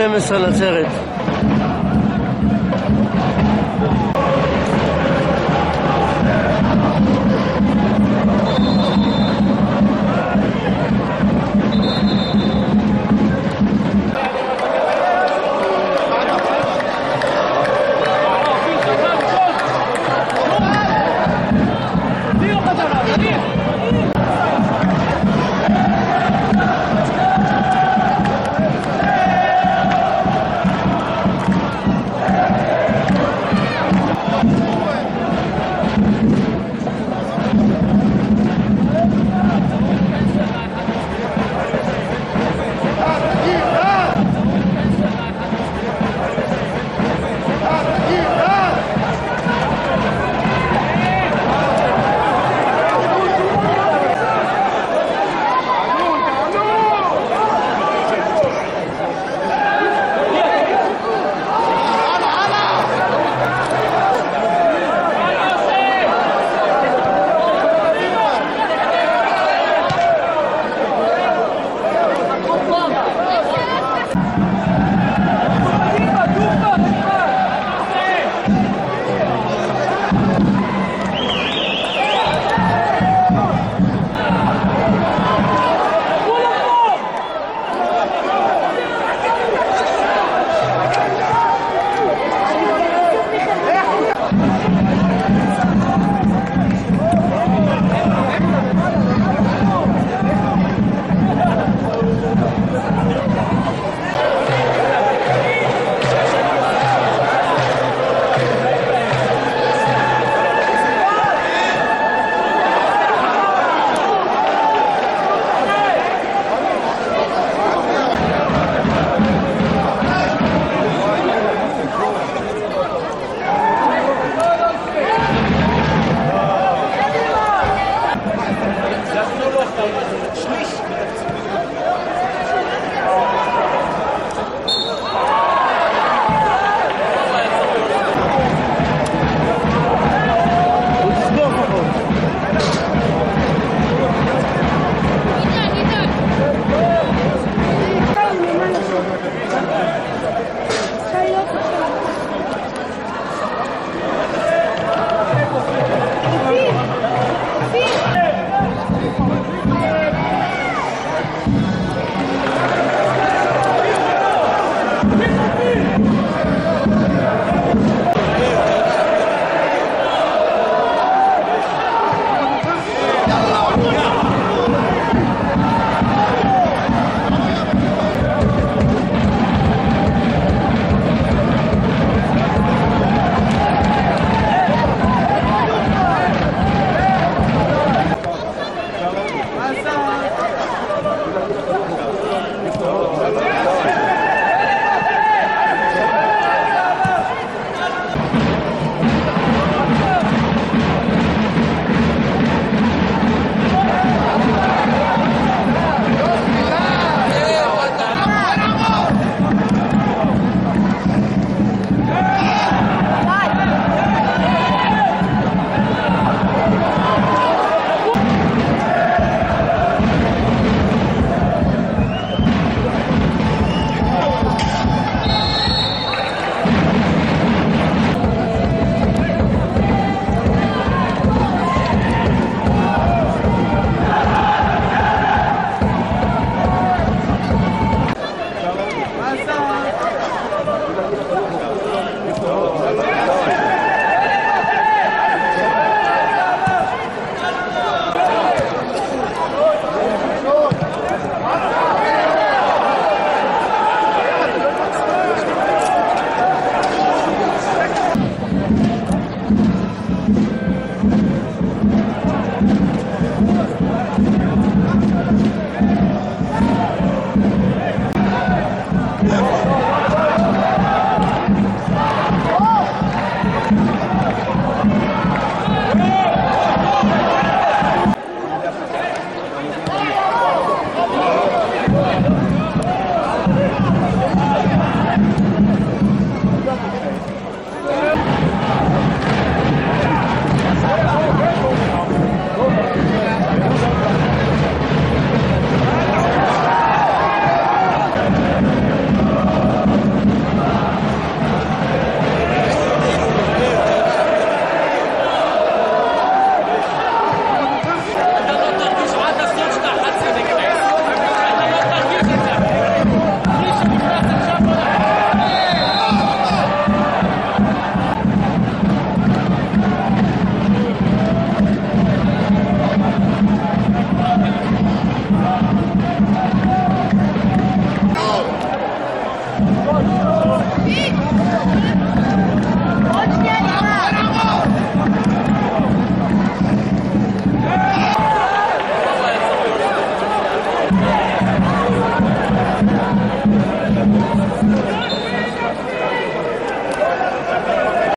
קרוב ל-12 נצרת.